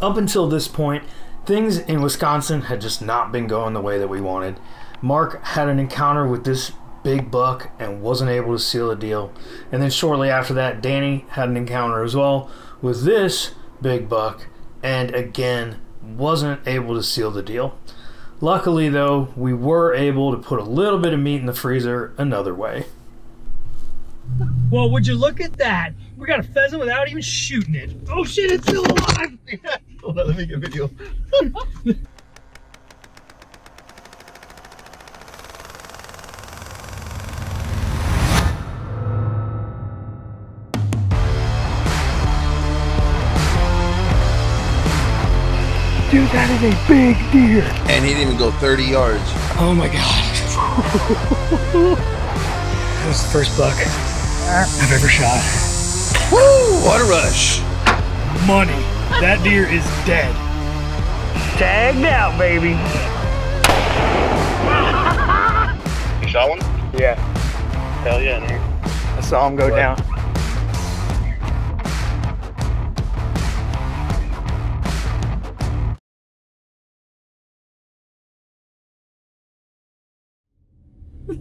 Up until this point, things in Wisconsin had just not been going the way that we wanted. Mark had an encounter with this big buck and wasn't able to seal the deal. And then shortly after that, Danny had an encounter as well with this big buck and again wasn't able to seal the deal. Luckily, though, we were able to put a little bit of meat in the freezer another way. Well, would you look at that? We got a pheasant without even shooting it. Oh shit, it's still alive! Hold on, let me get video. Dude, that is a big deer. And he didn't even go 30 yards. Oh my god. that was the first buck I've ever shot. Woo! What a rush. Money. That deer is dead. Tagged out, baby. You shot one? Yeah, Hell yeah, nigga. I saw him go down.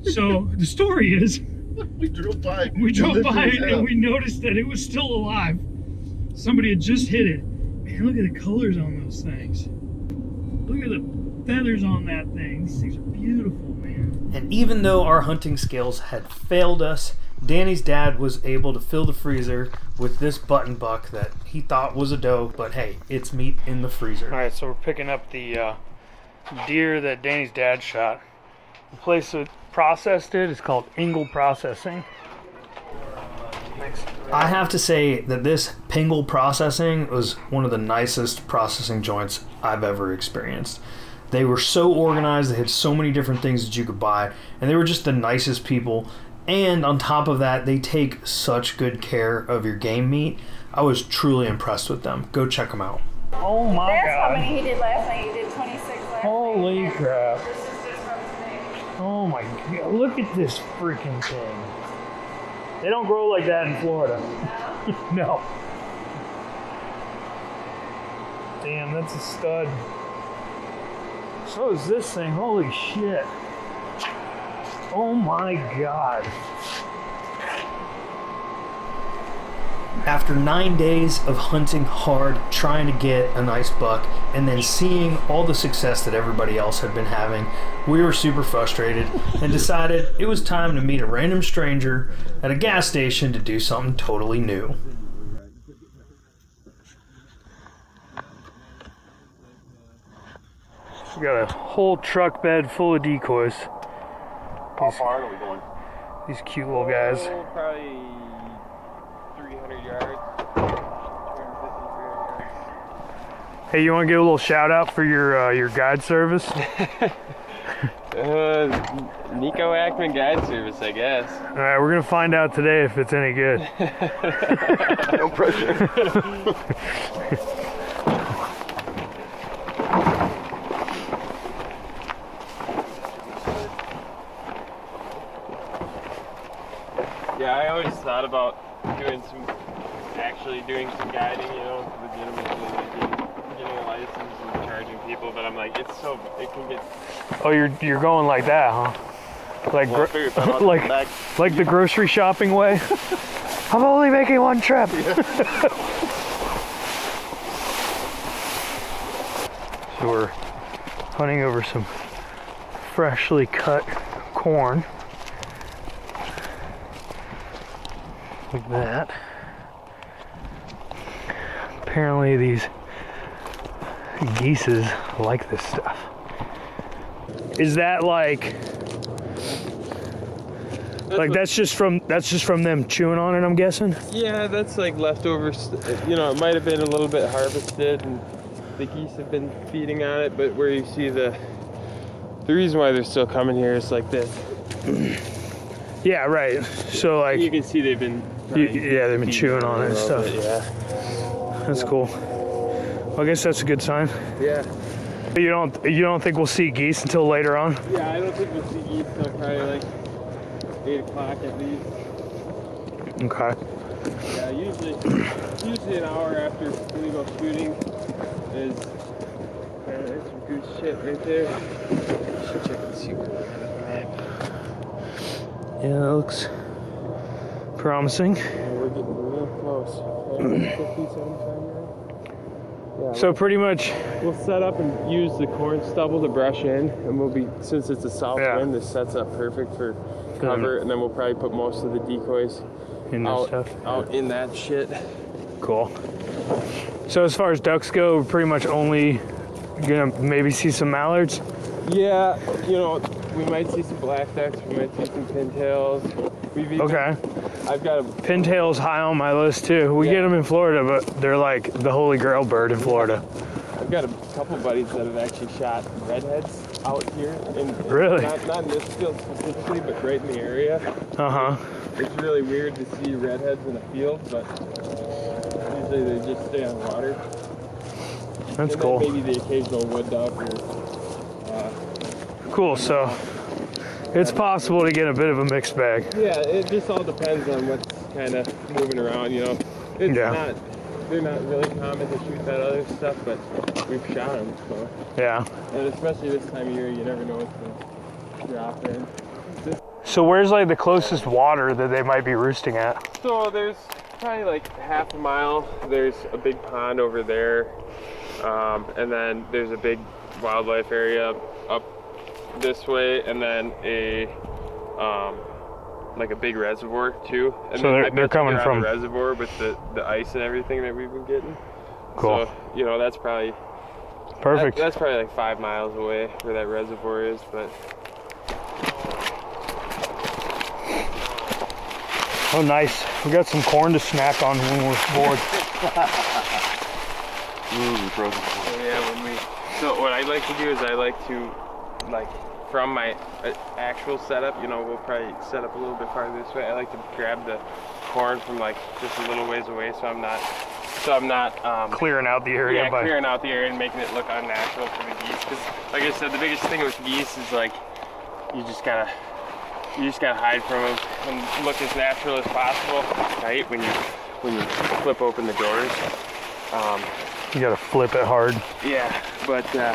So the story is We drove by. we drove by it and we noticed that it was still alive. Somebody had just hit it. Man, look at the colors on those things. Look at the feathers on that thing. These things are beautiful, man. And even though our hunting skills had failed us, Danny's dad was able to fill the freezer with this button buck that he thought was a doe, but hey, it's meat in the freezer. All right, so we're picking up the uh, deer that Danny's dad shot. The place that processed it. it is called Ingle Processing. I have to say that this Pingle processing was one of the nicest processing joints I've ever experienced. They were so organized, they had so many different things that you could buy, and they were just the nicest people. And on top of that, they take such good care of your game meat. I was truly impressed with them. Go check them out. Oh my That's how god. many he did last night. He did 26 last Holy night. crap. Oh my god. Look at this freaking thing. They don't grow like that in Florida. no. Damn, that's a stud. So is this thing. Holy shit. Oh my god. After nine days of hunting hard, trying to get a nice buck, and then seeing all the success that everybody else had been having, we were super frustrated and decided it was time to meet a random stranger at a gas station to do something totally new. We got a whole truck bed full of decoys. How far are we going? These cute little guys. Oh, probably 300 yards. 250, 300 yards. Hey, you want to give a little shout out for your uh, your guide service? Uh, Nico Ackman Guide Service, I guess. All right, we're gonna find out today if it's any good. No pressure. Yeah, I always thought about doing some, actually doing some guiding, you know, legitimately like getting, getting a license and charging people, but I'm like, it's so, it can get, Oh, you're you're going like that, huh? Like well, gro- figure if I'm on the like back, like the grocery shopping way. I'm only making one trip. so we're hunting over some freshly cut corn. Like that. Apparently these geeses like this stuff. Is that like like that's just from that's just from them chewing on it, I'm guessing? Yeah, that's like leftovers. You know, it might have been a little bit harvested, and the geese have been feeding on it. But where you see the the reason why they're still coming here is like this. Yeah, right. So like You can see they've been. You- yeah, they've been chewing on it and stuff. bit, yeah. that's cool. I guess that's a good sign. Yeah. But you don't you don't think we'll see geese until later on? Yeah, I don't think we'll see geese until probably like eight o'clock at least. Okay. Yeah, usually usually an hour after we go shooting, is uh, there's some good shit right there. Should check and see where we're at. Yeah, that looks promising. Oh, we're getting real close. 50, 75 now? So pretty much, We'll set up and use the corn stubble to brush in, and we'll be since it's a south Yeah. wind, this sets up perfect for um, cover, and then we'll probably put most of the decoys in this out, stuff. out in that shit. Cool. So as far as ducks go, we're pretty much only gonna maybe see some mallards. Yeah, you know, we might see some black ducks, we might see some pintails. We've even, Okay. I've got a Pintails high on my list too. We get them in Florida, but they're like the holy grail bird in Florida. I've got a couple buddies that have actually shot redheads out here. In, Really? Not, not in this field specifically, but right in the area. Uh huh. It's really weird to see redheads in a field, but usually they just stay on water. That's and cool. Maybe the occasional wood duck or Cool. So it's possible to get a bit of a mixed bag. yeah, it just all depends on what's kind of moving around. You know, it's Yeah. not. They're not really common to shoot that other stuff, but we've shot them. So, Yeah. and especially this time of year, you never know what's going to drop in. So where's like the closest water that they might be roosting at? So there's probably like half a mile. There's a big pond over there, um, and then there's a big wildlife area up this way, and then a um, like a big reservoir too. And So they're- they're you coming on from- the reservoir with the, the ice and everything that we've been getting. Cool. So you know that's probably Perfect. that- that's probably like five miles away where that reservoir is, but. Oh, nice. We got some corn to snack on when we're bored. Mmm, frozen. So yeah, when we so what I like to do is I like to like from my uh, actual setup, you know, we'll probably set up a little bit farther this way. I like to grab the corn from like just a little ways away, so I'm not so I'm not um, Clearing out the area yeah, by. clearing out the area and making it look unnatural for the geese. Because like I said, the biggest thing with geese is like you just gotta you just gotta hide from them and look as natural as possible, right? When you when you flip open the doors. Um, You gotta flip it hard. yeah, but uh,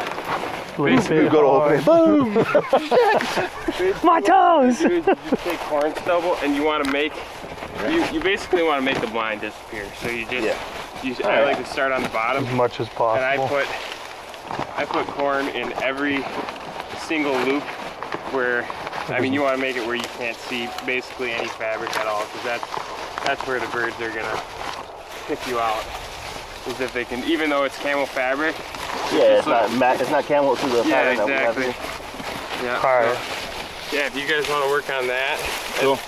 Flip Basically, it Go to hard. open it. Boom! My toes! you, you take corn stubble and you want to make you, you basically want to make the blind disappear. So you just Yeah. you, I like to start on the bottom As much as possible. and. I put I put corn in every single loop where I mean you want to make it where you can't see basically any fabric at all because that's that's where the birds are gonna pick you out. Is if they can, even though it's camo fabric. Yeah, it's not ma- it's not camo to the Yeah, pattern that we have exactly. here. Yeah. All right. so, yeah, if you guys want to work on that, Cool.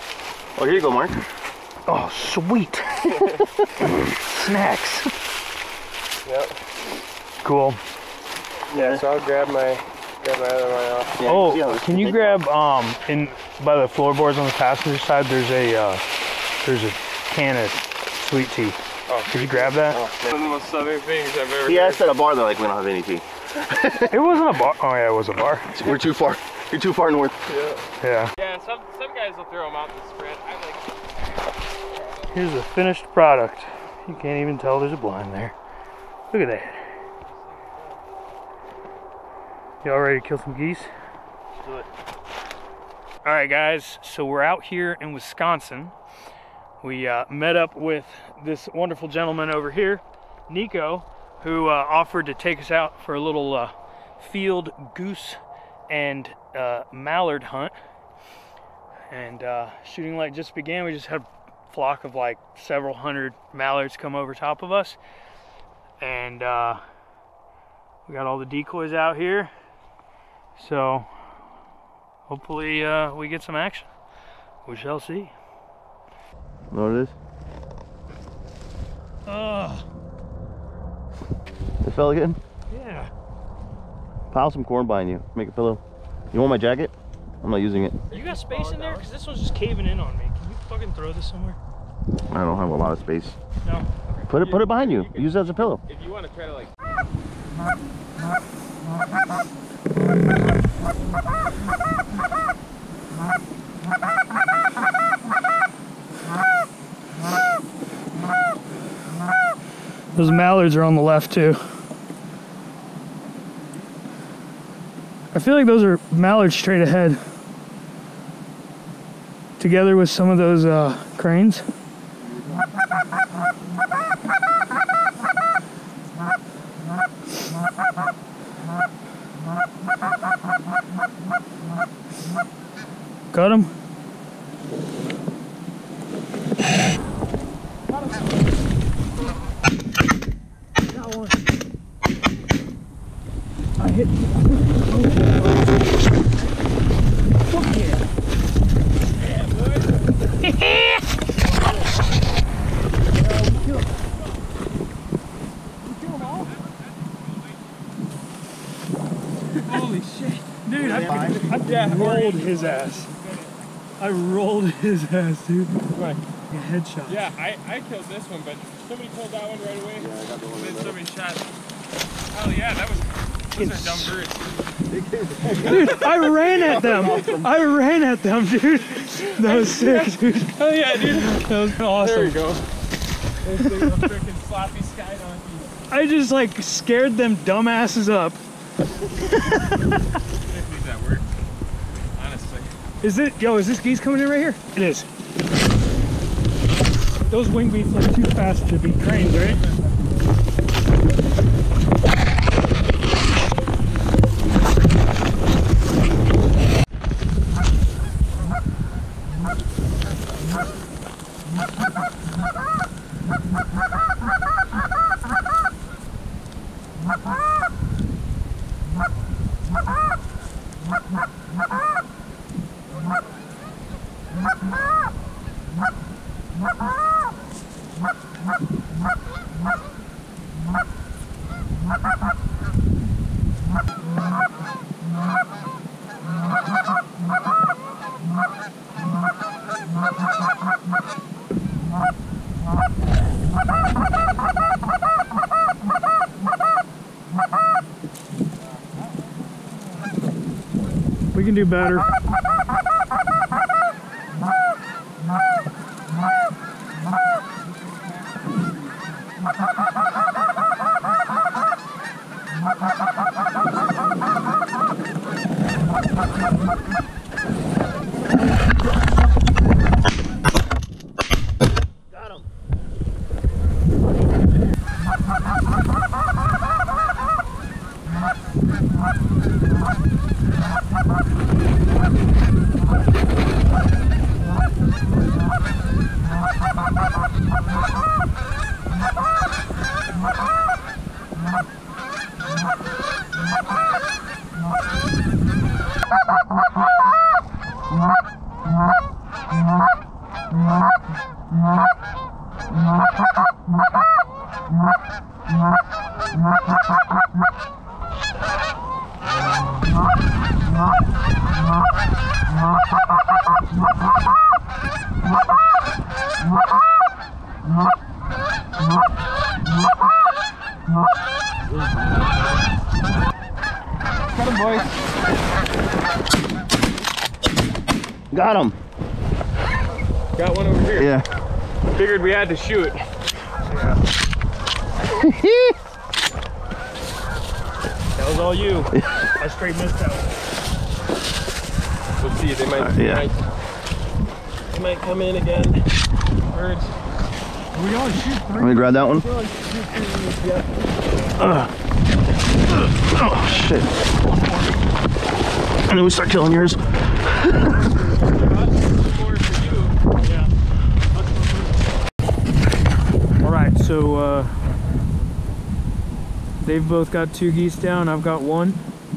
Oh, here you go, Mark. Oh, sweet. Snacks. Yep. Cool. Yeah, so I'll grab my grab my other one off. Yeah, Oh, see how this can you big grab um in by the floorboards on the passenger side? There's a uh, there's a can of sweet tea. Oh, Could you grab that? Oh, One of the most southern things I've ever He heard. asked at a bar, they're like, we don't have any tea. It wasn't a bar. Oh yeah, it was a bar. We're too far. You're too far north. Yeah. Yeah, some some guys will throw them out in the spread. I like. Here's the finished product. You can't even tell there's a blind there. Look at that. Y'all ready to kill some geese? do it. All right, guys. So we're out here in Wisconsin. We uh, met up with this wonderful gentleman over here, Nico, who uh, offered to take us out for a little uh, field goose and uh, mallard hunt. And uh, shooting light just began. We just had a flock of like several hundred mallards come over top of us, and uh, we got all the decoys out here. So hopefully we get some action. We shall see. Know what it is? Ah. Ugh. The fella again? Yeah. Pile some corn behind you. Make a pillow. You want my jacket? I'm not using it. You got space in there? Because this one's just caving in on me. Can you fucking throw this somewhere? I don't have a lot of space. No. Put it put it behind you. Use it as a pillow. If you want to try to like. Those mallards are on the left too. I feel like those are mallards straight ahead. Together with some of those uh, cranes. Got him. Holy shit. Dude, I, I rolled his ass. I rolled his ass, dude. Right. A headshot. Yeah, I, I killed this one, but somebody killed that one right away. Yeah, I got the one. Then somebody shot. Hell yeah, that was. Those are dumb birds. Dude, I ran at them. I ran at them, dude. That was sick, dude. Hell yeah, dude. That was awesome. There we go. Those are freaking floppy sky donkeys. I just like scared them dumbasses up. That worked. Honestly. Is it, yo, is this geese coming in right here? It is. Those wing beats are too fast to be cranes, right? Ha ha ha! We can do better. Ha ha ha! Got him. Got one over here. Yeah. Figured we had to shoot. That was all you. I straight missed that one. We'll see. They might, Uh, yeah. might, they might come in again. Birds. We only shoot three. Let me grab that one. We only shoot Oh shit. And then we start killing yours. Score for you. All right, so uh, they've both got two geese down. I've got one,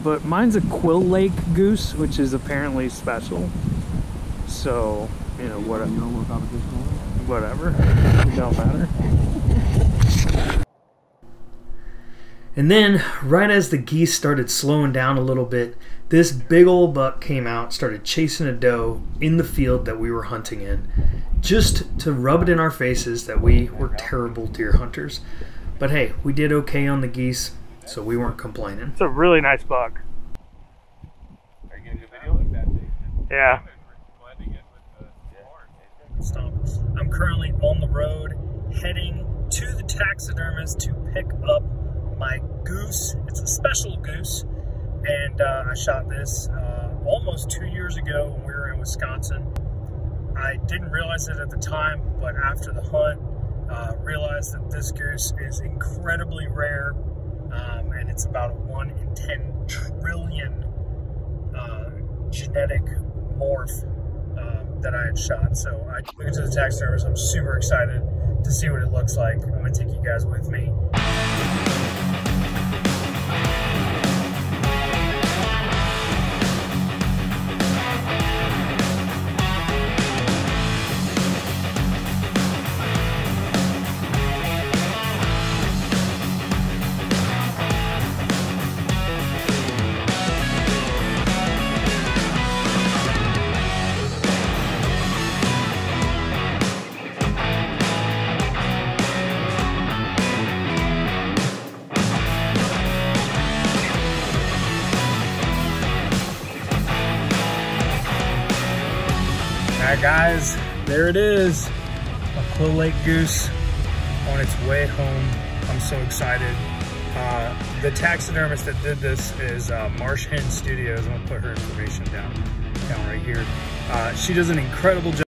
but mine's a Quill Lake goose, which is apparently special. So you know whatever. Whatever. It don't matter. And then, right as the geese started slowing down a little bit, this big old buck came out, started chasing a doe in the field that we were hunting in, just to rub it in our faces that we were terrible deer hunters. But hey, we did okay on the geese, so we weren't complaining. It's a really nice buck. Are you gonna do video like that? Yeah. Blending it with the Stompers. I'm currently on the road heading to the taxidermist to pick up my goose. It's a special goose, and uh, I shot this uh, almost two years ago when we were in Wisconsin. I didn't realize it at the time, but after the hunt, uh, realized that this goose is incredibly rare, um, and it's about a one in 10 trillion uh, genetic morph uh, that I had shot. So I took it to the taxidermist. I'm super excited to see what it looks like. I'm gonna take you guys with me. Guys, there it is. A Quill Lake goose on its way home. I'm so excited. Uh, the taxidermist that did this is uh, Marsh Hen Studios. I'm gonna put her information down, down right here. Uh, she does an incredible job.